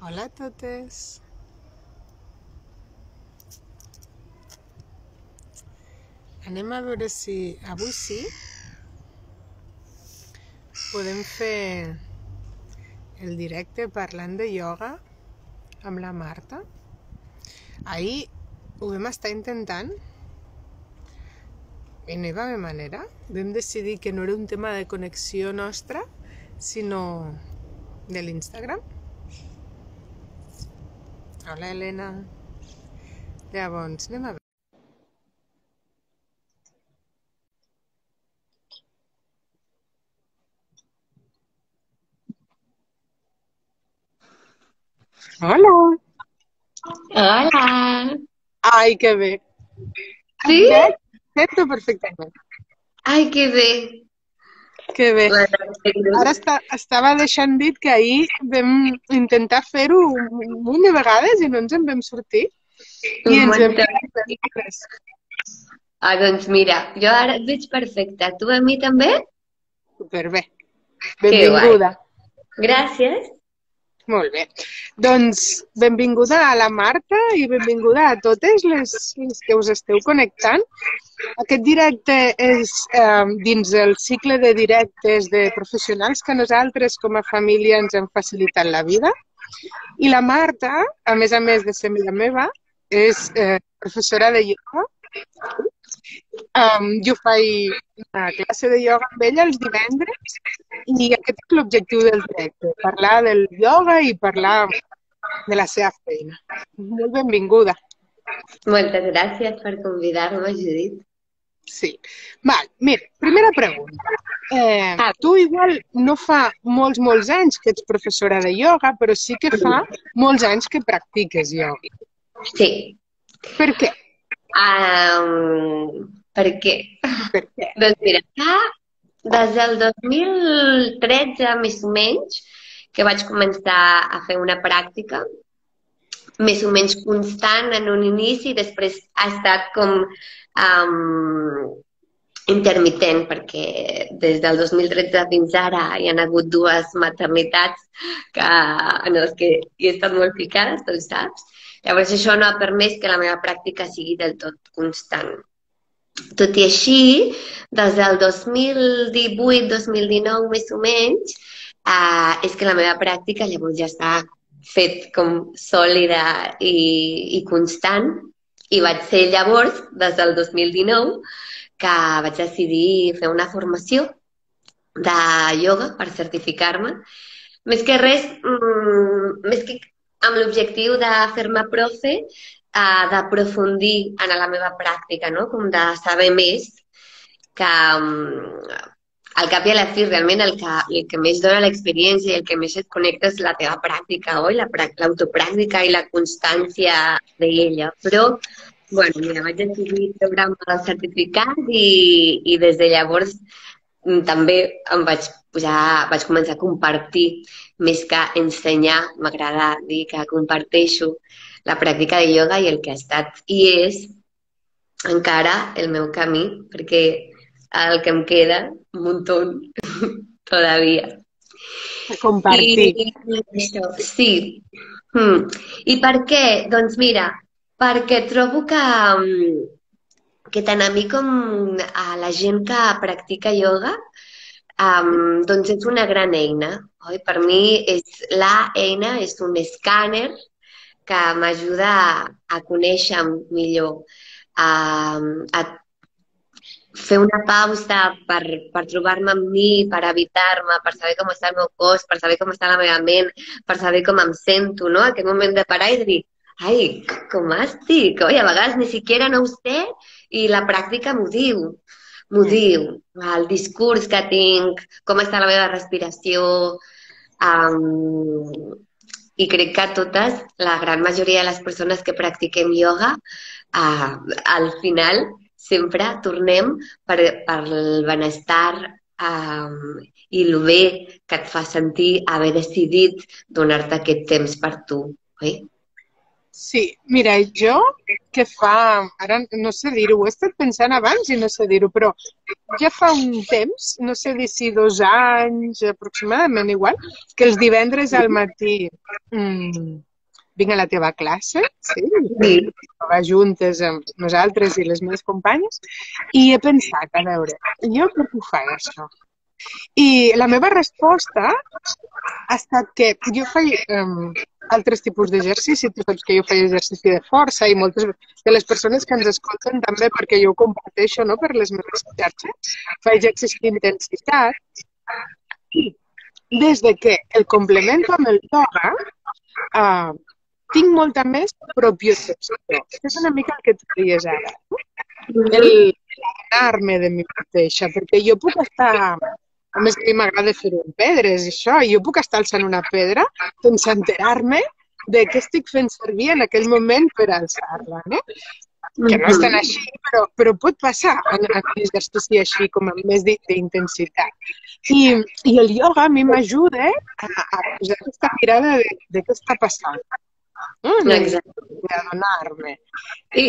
Hola a totes. Anem a veure si avui sí podem fer el directe parlant de ioga amb la Marta. Ahir ho vam estar intentant i no hi va haver manera. Vam decidir que no era un tema de connexió nostra, sinó de l'Instagram. Hola, Helena. Llavors, anem a veure. Hola. Hola. Ai, que bé. Sí? Bé? Sento perfectament. Ai, que bé. Que bé. Ara està, estava deixant dit que ahir vam intentar fer-ho un munt de vegades i no ens en vam sortir. I ens vam. Ah, doncs mira, jo ara et veig perfecta. Tu a mi també? superbé. Benvinguda. Gràcies. Molt bé. Doncs benvinguda a la Marta i benvinguda a totes les, les que us esteu connectant. Aquest directe és eh, dins el cicle de directes de professionals que nosaltres com a família ens hem facilitat la vida. I la Marta, a més a més de ser amiga meva, és eh, professora de ioga. Um, jo faig una classe de ioga amb ella els divendres i aquest és l'objectiu del directe, parlar del ioga i parlar de la seva feina. Molt benvinguda. Moltes gràcies per convidar-me, Judit. Sí. Val, mira, primera pregunta. Eh, Ah. tu igual no fa molts, molts anys que ets professora de ioga, però sí que fa molts anys que practiques ioga. Sí. Per què? Um, per què? Per què? Doncs mira, fa des del 2013, més o menys, que vaig començar a fer una pràctica més o menys constant en un inici, després ha estat com um, intermitent, perquè des del 2013 fins ara hi han hagut dues maternitats que, en les que hi he estat molt ficada, tu ho saps. Llavors això no ha permès que la meva pràctica sigui del tot constant. Tot i així, des del 2018-2019 més o menys, eh, és que la meva pràctica llavors ja està fet com sòlida i, i constant i vaig ser llavors, des del 2019, que vaig decidir fer una formació de ioga per certificar-me. Més que res, mm, més que amb l'objectiu de fer-me profe, eh, d'aprofundir en la meva pràctica, no? com de saber més, que mm, al cap i a la fi realment el que, el que més dona l'experiència i el que més et connecta és la teva pràctica, oi? La prà- L'autopràctica i la constància d'ella. Però, bueno, mira, vaig decidir treure'm el certificat i, i des de llavors mm, també em vaig posar, vaig començar a compartir més que ensenyar, m'agrada dir que comparteixo la pràctica de ioga i el que ha estat i és encara el meu camí, perquè el que em queda un muntó todavía. A compartir. I, això, sí. Mm. I per què? Doncs mira, perquè trobo que, mm, que tant a mi com a la gent que practica ioga, um, doncs és una gran eina. Oi? Per mi és la eina, és un escàner que m'ajuda a, a conèixer millor, a, a fer una pausa per, per trobar-me amb mi, per evitar-me, per saber com està el meu cos, per saber com està la meva ment, per saber com em sento, no? Aquest moment de parar i de dir, ai, com estic? Oi, a vegades ni siquiera no ho sé i la pràctica m'ho diu, m'ho diu. El discurs que tinc, com està la meva respiració, um, i crec que totes, la gran majoria de les persones que practiquem ioga, uh, al final sempre tornem per, per el benestar um, i el bé que et fa sentir haver decidit donar-te aquest temps per tu, oi? Sí, mira, jo que fa, ara no sé dir-ho, ho he estat pensant abans i no sé dir-ho, però ja fa un temps, no sé dir si dos anys aproximadament igual, que els divendres al matí mmm, vinc a la teva classe, sí, sí. juntes amb nosaltres i les meves companyes, i he pensat, a veure, jo per què ho faig això? I la meva resposta ha estat que jo faig um, altres tipus d'exercici, tu saps que jo faig exercici de força i moltes de les persones que ens escolten també, perquè jo ho comparteixo no, per les meves xarxes, faig exercici d'intensitat i des de que el complemento amb el yoga, uh, tinc molta més propiocepció. És una mica el que tu deies ara. El anar-me de mi mateixa, perquè jo puc estar a més, a mi m'agrada fer-ho en pedres, això. Jo puc estar alçant una pedra sense enterar-me de què estic fent servir en aquell moment per alçar-la, no? Que no és tan així, però, però pot passar en, en exercici així, com amb més d'intensitat. I, I el ioga a mi m'ajuda a, a posar aquesta mirada de, de què està passant. No? Exacte. D'adonar-me. I,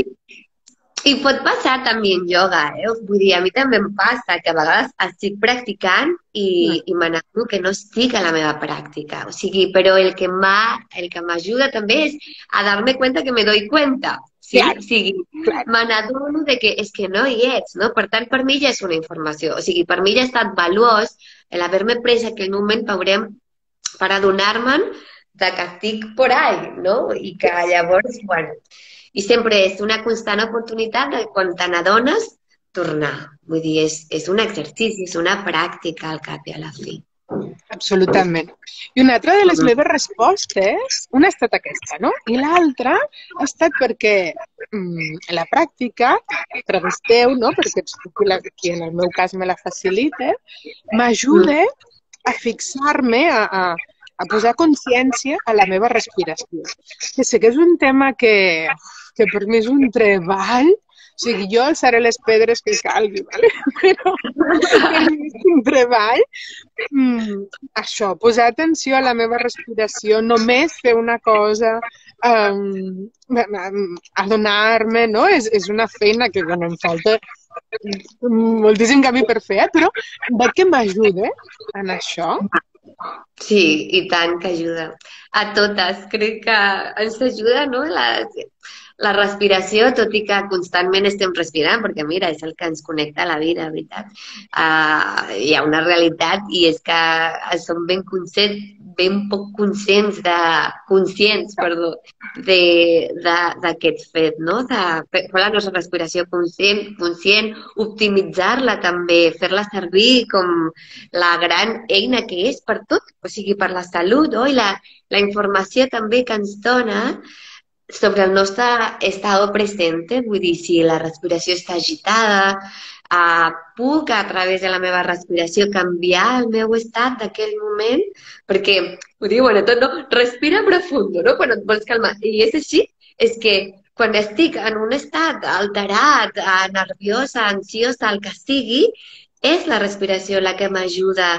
i pot passar també en yoga, eh? Vull dir, a mi també em passa que a vegades estic practicant i, mm. i m'adono que no estic a la meva pràctica. O sigui, però el que m'ha, el que m'ajuda també és a dar-me compte que me doy cuenta. Sí? Clar. O sigui, me n'adono de que és que no hi ets, no? Per tant, per mi ja és una informació. O sigui, per mi ja ha estat valuós l'haver-me pres aquell moment veurem per adonar-me'n de que estic por ahí, no? I que llavors, bueno, i sempre és una constant oportunitat de quan te n'adones tornar. Vull dir, és, és un exercici, és una pràctica al cap i a la fi. Absolutament. I una altra de les meves respostes, una ha estat aquesta, no? I l'altra ha estat perquè mm, la pràctica, a través teu, no? perquè ets tu qui en el meu cas me la facilita, m'ajuda a fixar-me, a, a, a posar consciència a la meva respiració. Que sé que és un tema que, que per mi és un treball, o sigui, jo alçaré les pedres que calgui, ¿vale? però és un treball. Mm, això, posar atenció a la meva respiració, només fer una cosa, um, adonar-me, no? És, és una feina que bueno, em falta moltíssim camí per fer, eh? però veig que m'ajuda en això. Sí, i tant que ajuda. A totes. Crec que ens ajuda, no? La, la respiració, tot i que constantment estem respirant, perquè mira, és el que ens connecta a la vida, veritat. Uh, hi ha una realitat i és que som ben conscients, ben poc conscients de, conscients, perdó, d'aquest fet, no? De fer la nostra respiració conscient, conscient optimitzar-la també, fer-la servir com la gran eina que és per tot, o sigui, per la salut, oh? i la, la informació també que ens dona sobre el nostre estat present, vull dir, si la respiració està agitada, uh, puc a través de la meva respiració canviar el meu estat d'aquell moment, perquè ho diu, bueno, tot no, respira profundo, no?, quan et vols calmar. I és així, és que quan estic en un estat alterat, uh, nerviosa, ansiosa, el que sigui, és la respiració la que m'ajuda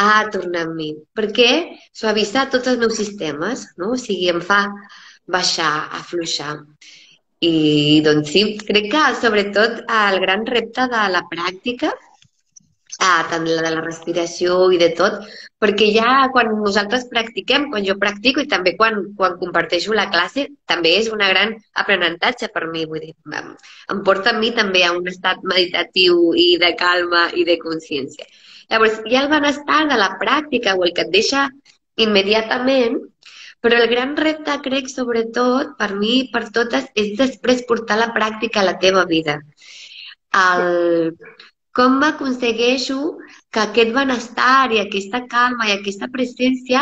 a tornar a mi, perquè suavitzar tots els meus sistemes, no? O sigui, em fa baixar, afluixar. I doncs sí, crec que sobretot el gran repte de la pràctica, ah, tant la de la respiració i de tot, perquè ja quan nosaltres practiquem, quan jo practico i també quan, quan comparteixo la classe, també és una gran aprenentatge per mi, vull dir, em, em porta a mi també a un estat meditatiu i de calma i de consciència. Llavors, hi ha el benestar de la pràctica o el que et deixa immediatament però el gran repte, crec, sobretot, per mi i per totes, és després portar la pràctica a la teva vida. El... Com aconsegueixo que aquest benestar i aquesta calma i aquesta presència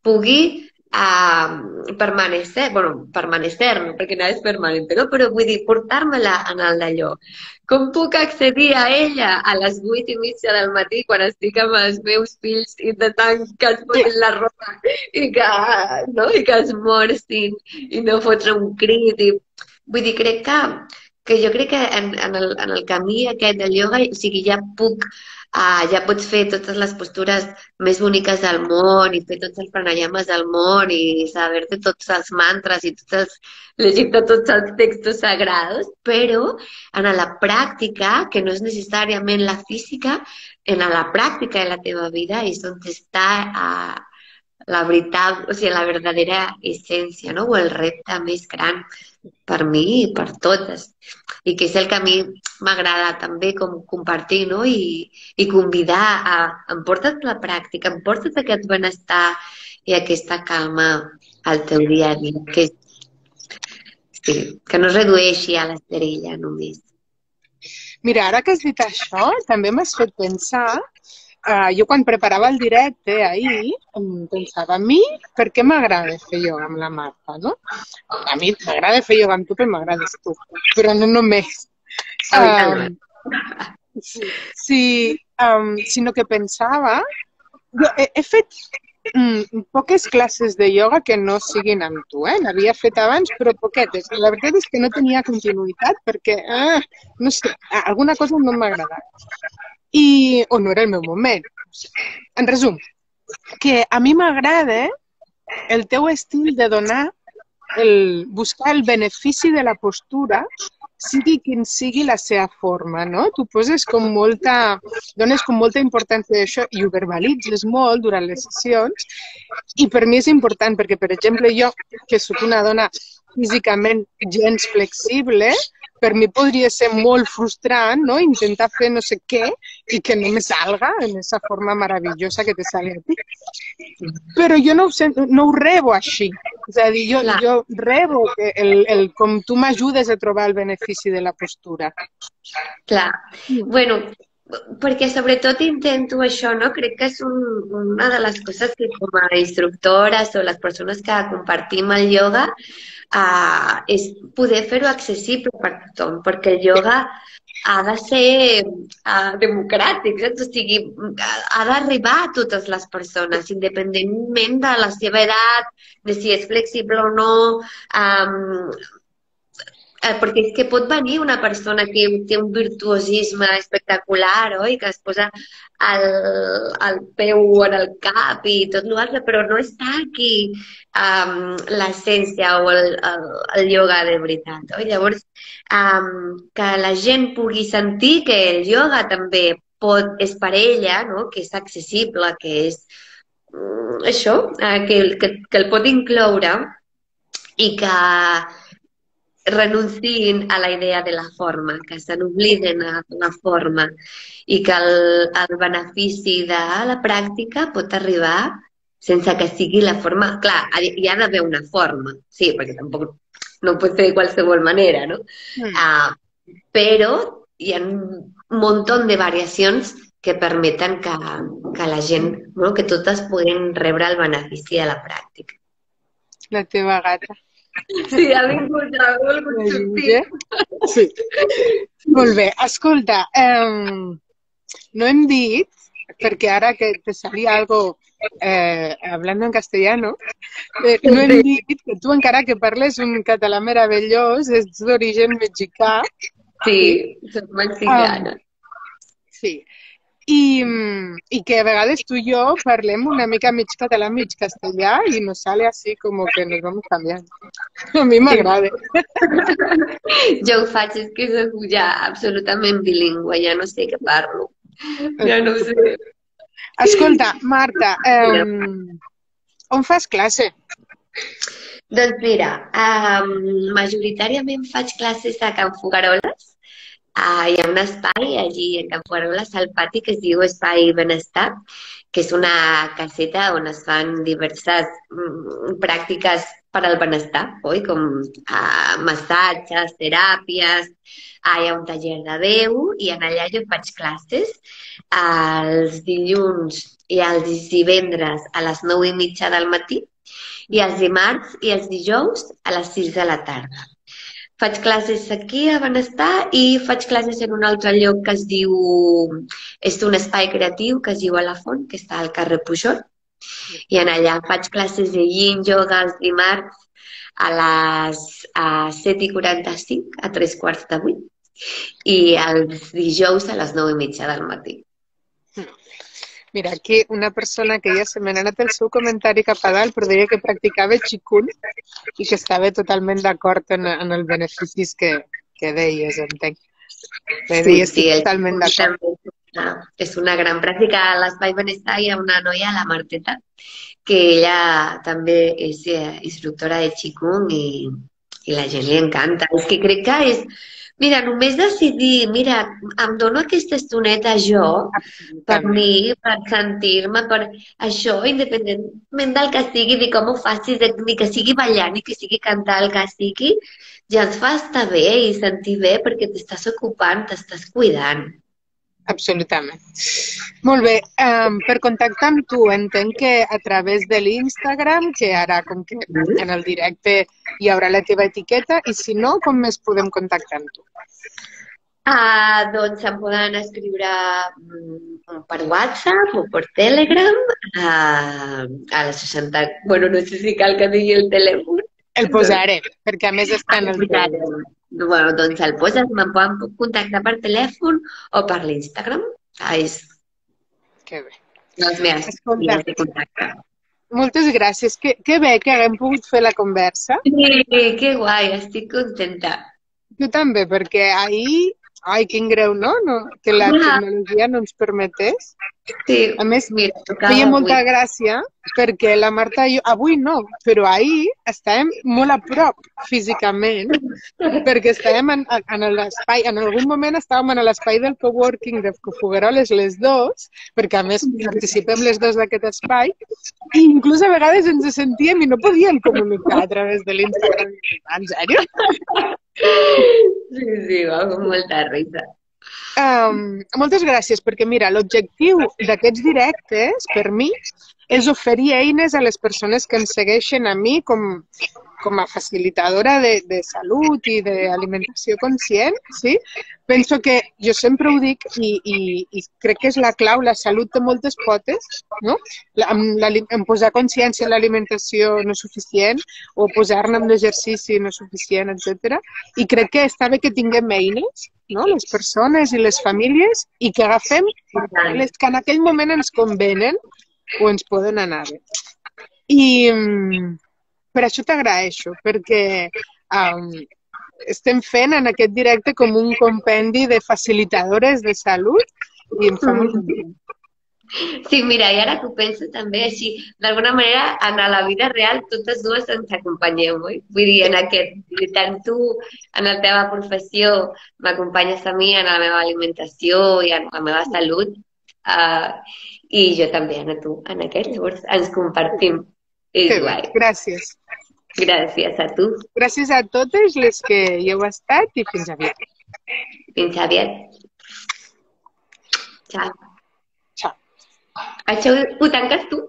pugui uh, permanecer, bueno, permanecer, no perquè no és permanent, no? però vull dir, portar-me-la en el d'allò. Com puc accedir a ella a les vuit i mitja del matí quan estic amb els meus fills i de tant que es posin la roba i que, no? I que es morsin i no fotre un crit. I... Vull dir, crec que, que jo crec que en, en, el, en el camí aquest del ioga, o sigui, ja puc Uh, ja pots fer totes les postures més boniques del món i fer tots els pranayames del món i saber-te tots els mantres i tots els, llegir tots els textos sagrados, però en la pràctica, que no és necessàriament la física, en la pràctica de la teva vida és on està uh, la veritat, o sigui, la verdadera essència, no? o el repte més gran per mi i per totes. I que és el que a mi m'agrada també com compartir no? I, i convidar a emporta't la pràctica, emporta't aquest benestar i aquesta calma al teu dia a dia, que, sí, que no es redueixi a l'esterella només. Mira, ara que has dit això, també m'has fet pensar uh, jo quan preparava el directe ahir pensava, a mi per què m'agrada fer ioga amb la Marta, no? A mi m'agrada fer ioga amb tu, però m'agrades tu, però no només. Um, sí, sí um, sinó que pensava... Jo he, he fet mm, poques classes de ioga que no siguin amb tu, eh? N'havia fet abans, però poquetes. La veritat és que no tenia continuïtat perquè, ah, no sé, alguna cosa no m'ha agradat i, o no era el meu moment. En resum, que a mi m'agrada el teu estil de donar, el, buscar el benefici de la postura, sigui quin sigui la seva forma, no? Tu poses com molta, dones com molta importància a això i ho verbalitzes molt durant les sessions i per mi és important perquè, per exemple, jo, que sóc una dona físicament gens flexible, per mi podria ser molt frustrant, no?, intentar fer no sé què i que no me salga en aquesta forma meravellosa que te sale a ti. Però jo no no ho rebo així. És a dir, jo, jo rebo que el, el, com tu m'ajudes a trobar el benefici de la postura. Clar. Bueno, perquè sobretot intento això, no? Crec que és un, una de les coses que com a instructores o les persones que compartim el ioga uh, és poder fer-ho accessible per tothom, perquè el ioga ha de ser uh, democràtic, saps? O sigui, ha d'arribar a totes les persones, independentment de la seva edat, de si és flexible o no, um, eh, perquè és que pot venir una persona que té un virtuosisme espectacular, oi? Que es posa el, el peu en el cap i tot l'altre, però no està aquí um, l'essència o el, el, el yoga de veritat, oi? Llavors, um, que la gent pugui sentir que el yoga també pot, és per ella, no? que és accessible, que és um, això, uh, que, que, que el pot incloure i que renunciïn a la idea de la forma, que se n'obliden a la forma i que el, el benefici de la pràctica pot arribar sense que sigui la forma... Clar, hi ha d'haver una forma, sí, perquè tampoc no pot ser de qualsevol manera, no? Mm. Uh, però hi ha un munt de variacions que permeten que, que la gent, no? que totes puguin rebre el benefici de la pràctica. La teva gata. Sí, ha vingut, volgut sortir. Sí. Molt bé. Escolta, um, no hem dit, perquè ara que te salía algo eh, hablando en castellano, eh, no hem dit que tu, encara que parles un català meravellós, ets d'origen mexicà. Sí, soc mexicana. Um, sí i, i que a vegades tu i jo parlem una mica mig català, mig castellà i nos sale así como que nos vamos cambiando. A mi m'agrada. Jo ho faig, és que soc ja absolutament bilingüe, ja no sé què parlo. Ja no ho sé. Escolta, Marta, eh, on fas classe? Doncs mira, um, majoritàriament faig classes a Can Fogaroles, Uh, hi ha un espai allí a Can Fueroles, al pati, que es diu Espai Benestar, que és una caseta on es fan diverses mm, pràctiques per al benestar, oi? com uh, massatges, teràpies, uh, hi ha un taller de veu i en allà jo faig classes els dilluns i els divendres a les 9 i mitja del matí i els dimarts i els dijous a les 6 de la tarda. Faig classes aquí a Benestar i faig classes en un altre lloc que es diu... És un espai creatiu que es diu a la Font, que està al carrer Pujol. I en allà faig classes de yin, yoga els dimarts a les a 7 i 45, a 3 quarts de 8, i els dijous a les 9 i mitja del matí. Mira, aquí una persona que ja se m'ha anat el seu comentari cap a dalt, però deia que practicava xicun i que estava totalment d'acord en, en els beneficis que, que deies, entenc. Que Sí, deies sí, que el totalment d'acord. també és una, és una gran pràctica. A l'Espai Benestar hi ha una noia, la Marteta, que ella també és eh, instructora de Qigong i, i la gent li encanta. És que crec que és... Mira, només decidir, mira, em dono aquesta estoneta jo, per mi, per sentir-me, per això, independentment del que sigui, ni com ho facis, de- ni que sigui ballant, ni que sigui cantar, el que sigui, ja ens fa estar bé i sentir bé perquè t'estàs ocupant, t'estàs cuidant. Absolutament. Molt bé, um, per contactar amb tu entenc que a través de l'Instagram, que ara com que en el directe hi haurà la teva etiqueta, i si no, com més podem contactar amb tu? Ah, doncs em poden escriure mm, per WhatsApp o per Telegram a, a la 60... Bueno, no sé si cal que digui el telèfon. El posarem, perquè a més està en el Posarem. Bueno, doncs el poses, me'n poden contactar per telèfon o per l'Instagram. Ah, és Que bé. les meves Escolta. vies de contacte. Moltes gràcies. Que, que bé que haguem pogut fer la conversa. Sí, que guai, estic contenta. Tu també, perquè ahir... Ai, quin greu, no? no que la tecnologia no ens permetés. Sí, A més, mira, feia molta avui. gràcia perquè la Marta i jo, avui no, però ahir estàvem molt a prop físicament perquè estàvem en, en l'espai, en algun moment estàvem en l'espai del coworking de Fogueroles les dos, perquè a més participem les dos d'aquest espai, i inclús a vegades ens sentíem i no podíem comunicar a través de l'Instagram. En sèrio? Sí, sí, va amb molta risa. Um, moltes gràcies, perquè mira, l'objectiu d'aquests directes, per mi, és oferir eines a les persones que ens segueixen a mi com, com a facilitadora de, de salut i d'alimentació conscient, sí? Penso que jo sempre ho dic i, i, i crec que és la clau, la salut té moltes potes, no? La, en posar consciència en l'alimentació no suficient o posar-ne amb l'exercici no suficient, etc. I crec que està bé que tinguem eines, no? les persones i les famílies, i que agafem les que en aquell moment ens convenen o ens poden anar bé. I mm, per això t'agraeixo, perquè um, estem fent en aquest directe com un compendi de facilitadores de salut i em fa molt content. Sí, mira, i ara que ho penso també així, d'alguna manera, en la vida real, totes dues ens acompanyem, oi? Vull dir, en aquest, tant tu, en la teva professió, m'acompanyes a mi en la meva alimentació i en la meva salut, uh, i jo també en tu, en aquest, llavors ens compartim. És Que bé, guai. gràcies. Gràcies a tu. Gràcies a totes les que hi heu estat i fins aviat. Fins aviat. Ciao. Ciao. Això ho tanques tu?